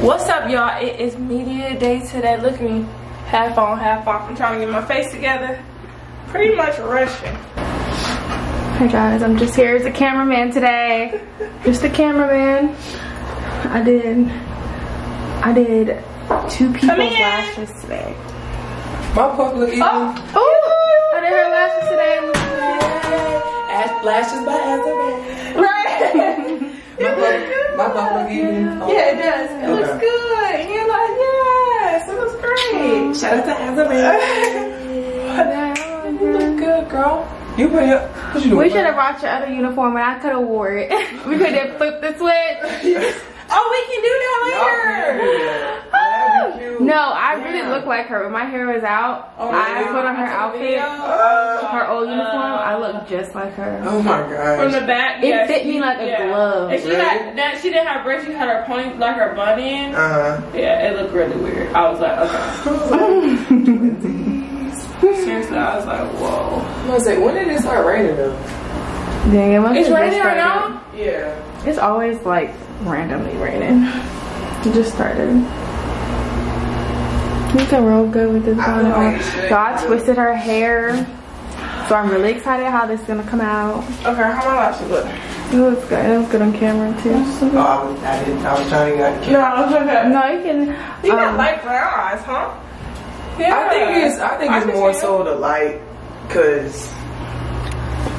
What's up, y'all? It is media day today. Look at me, half on, half off. I'm trying to get my face together. Pretty much rushing. Hey guys, I'm just here as a cameraman today. Just a cameraman. I did, I did two people's lashes today. My pup look even. Oh, ooh, I did her lashes today. Ash lashes by Azabeth. Right. My pup, my pup look even. Yeah, it does. It looks good. And you're like, yes, it looks great. Shout out to Azabeth. you look good, girl. You put your. What you doing? We should have brought your other uniform and I could have wore it. we could have flipped the switch. Oh, we can do that later. That'd be. No, I really look like her. When my hair was out, Oh, I yeah. put on her outfit, Oh, her old uniform. I look just like her. oh my god. From the back, It yeah, fit she- me like a glove. And she had that. She didn't have braids. She had her pony like her bun in. Uh Yeah, it looked really weird. I was like, okay. Seriously, I was like, whoa. huh. I was like, when did it start raining though? Dang, it must It's raining right now. Yeah. It's always like randomly raining. It just started. You can real good with this I going on. it should. God twisted her hair. So I'm really excited how this is gonna come out. Okay, how my lashes look? It looks good. It looks good on camera too. Oh, I, was, I didn't. I was trying to get. No, I was okay. No, you can. You got um, light brown eyes, huh? Yeah. I think it's. I think it's can more so the light, cause.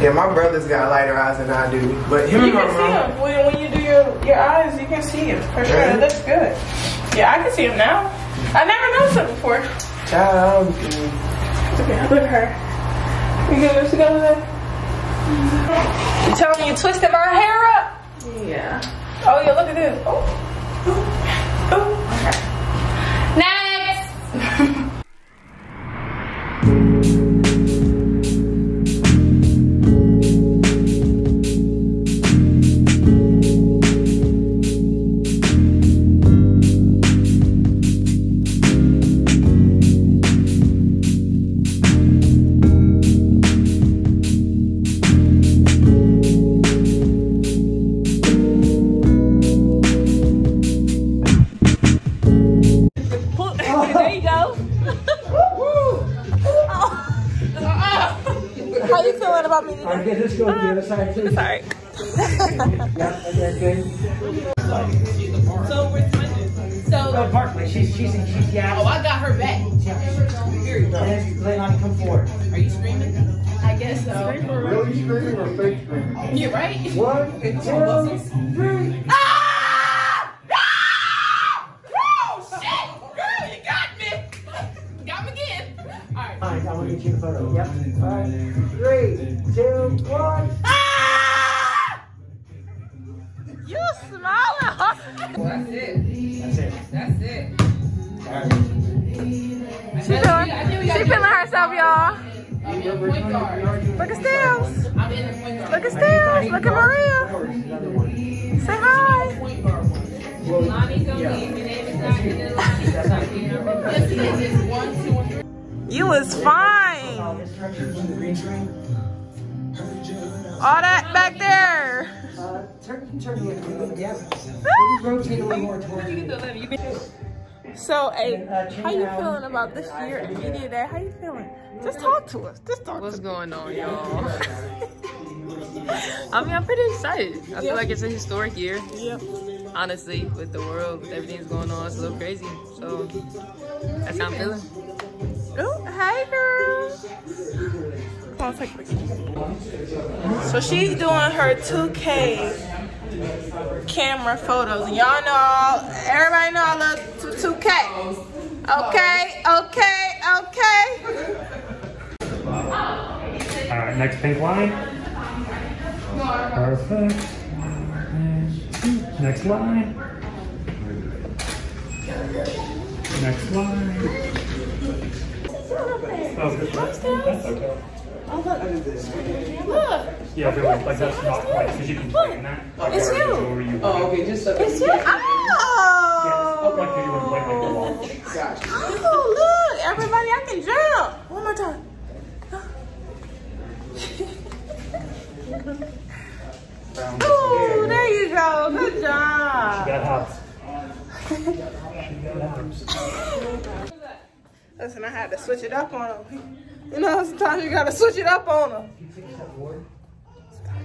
Yeah, my brother's got lighter eyes than I do, but him You and my can see mom. them when, when you do your, your eyes. You can see them for sure. Really? It looks good. Yeah, I can see him now. I never noticed it before. Child, Okay, look at her. You get this together? You telling me you twisted my hair up? Yeah. Oh yeah, look at this. Oh. Oh. Okay. Next. this go to the other side too. Sorry. Yeah, okay, good. So we're twins. So No, Parkley, she's, she's, she's, yeah. oh, I got her back. Leilani, come forward. Are you screaming? I guess so. Really screaming or fake screaming? You're right. One, two, three. Ah! Ah! Oh shit! Girl, you got me. Got me again. All right. Alright, I want to get you a photo. Yep. Alright, three, two, one. Ah! She feeling, she feeling herself, y'all. Look at Stills. Look at Stills. Look at Maria. Say hi. You was fine. All that back there. Turn, turn a little bit. Yep. Rotate a little more towards you. So, hey, how you feeling about this year in media day? How you feeling? Just talk to us. Just talk to us. What's going on, y'all? I mean, I'm pretty excited. I feel like it's a historic year. Yep. Honestly, with the world, with everything that's going on, it's a little crazy. So that's how I'm feeling. Oh, hey, girl. Come on, take a picture. So she's doing her 2K camera photos. And y'all know, all, everybody know I love 2- 2K. Okay, okay, okay. All right, next pink line. Perfect. Next line. Next line. Oh. That's okay. Look, Yeah, if it was like that's not like because you can play in that. It's you. Or you. Oh, okay, just so. it's you. Yes, Oh. Ah! like if you want to play like the wall. Gotcha. Oh, look, everybody, I can jump. One more time. Oh, there you go. Good job. Got hops. Listen, I had to switch it up on him. You know, sometimes you gotta switch it up on him. You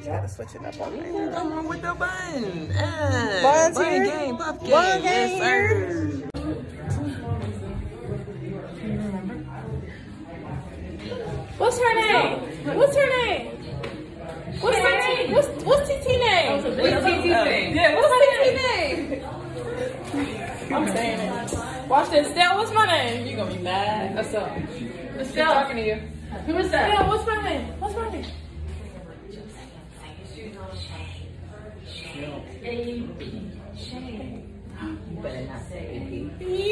gotta switch it up on him. Come on with the bun. Uh, Buns bun here? game, puff game. Bun yes, game sir. What's her name? What's her name? What's TT? What's what's TT name? What's TT name? Yeah, what's TT name? I'm saying it. Watch this. Stell, what's my name? You gonna be mad? What's up? Estelle. talking to you. Who is that? Stell, what's my name? What's my name?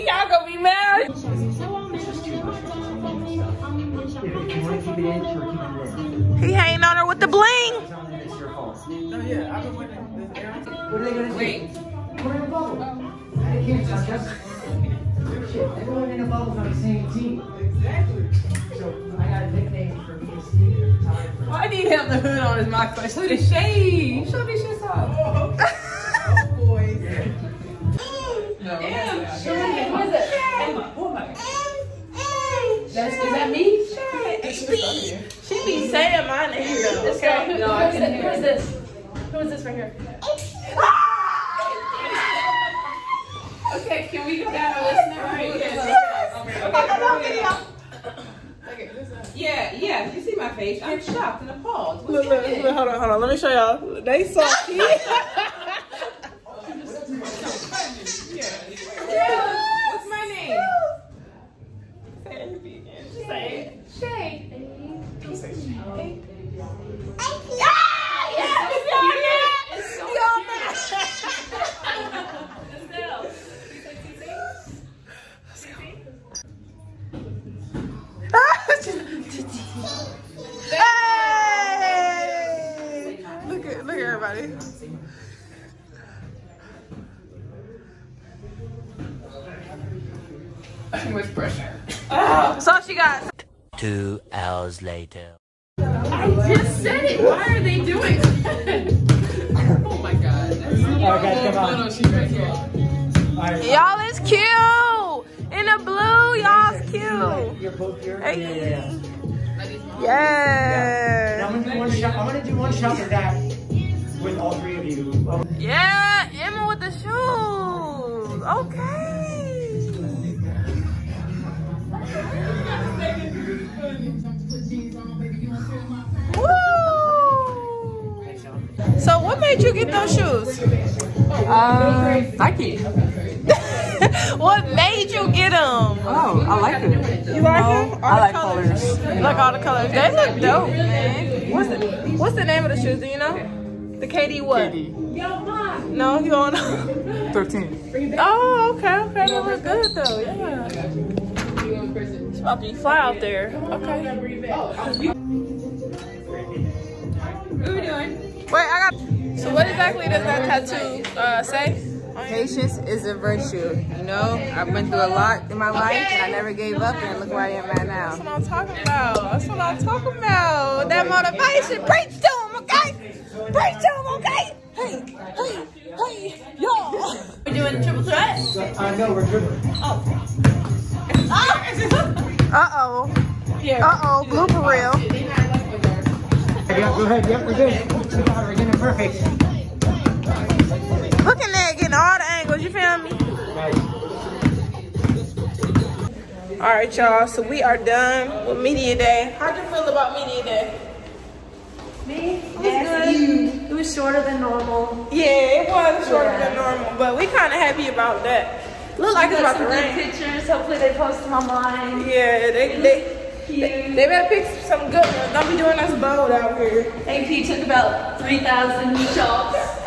Y'all gonna be mad. If you want to keep it in, sure, keep it in. He hating on her with the bling. Tell them it's your fault. No, yeah, I've been waiting. What are they gonna do? Put her in a bubble. I can't touch us. Shit, everyone in a bubble's on the same team. Exactly. So I got a nickname for me Steve at the time. For I need him the hood on is my question. Look at the shade. Show me shit off. Oh, boys. No. Who is it? That's, is that me? She be saying my name. This girl. Who, who, is it? who is this? Who is this right here? Okay, can we go down and listen to her? Yeah, yeah. You see my face? I'm shocked and appalled. Look, look, look, hold on, hold on. Let me show y'all. They salty. everybody. Too much pressure. So she got Two hours later. I just said it. Why are they doing Oh my god. Alright, guys, come on. right. Alright, y'all is cute. In the blue, y'all's cute. You're both here? Hey. Yeah, yeah, yeah. And Yeah. I'm gonna do one shot. I'm gonna do one shot with that with all three of you. Um, Yeah, Emma with the shoes. Okay. Woo! So what made you get those shoes? Uh, Nike. what made you get them? Oh, I like it. You like them? I like colors. You like all the colors. They look dope, man. What's the What's the name of the shoes? Do you know? The KD what? No, you don't know. 13. Oh, okay, okay. They look good though. Yeah. It's about to be fly out there. Okay. What are we doing? Wait, I got. So what exactly does that tattoo uh, say? Patience is a virtue. You know, I've been through a lot in my life and I never gave up and look where I am at now. That's what I'm talking about. That's what I'm talking about. That motivation. Preach to him, okay? Preach to him, okay? Hey, hey, hey, y'all. We're doing triple threat? I know we're dribbling. Oh. Ah! Uh-oh. Uh-oh, blooper reel. Yeah, go ahead. Yep, we're good. We got it. We're getting perfect. Looking at getting all the angles, you feel me? All right, y'all, so we are done with media day. How'd you feel about media day? Me? Yes, it was shorter than normal. Yeah, it was shorter than normal, but we kind of happy about that. Look like it's about to some good rain. pictures. Hopefully they post them online. Yeah, they they, they they better pick some good ones. Don't be doing us bold out here. AP took about 3,000 shots. I love you.